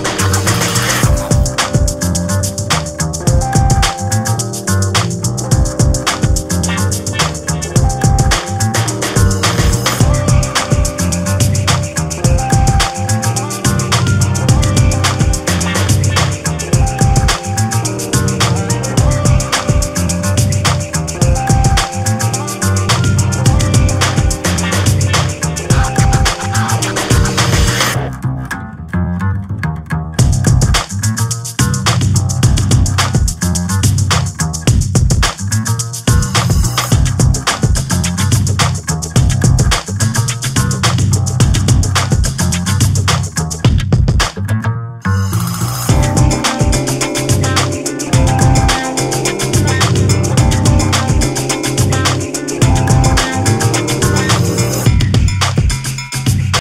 I'm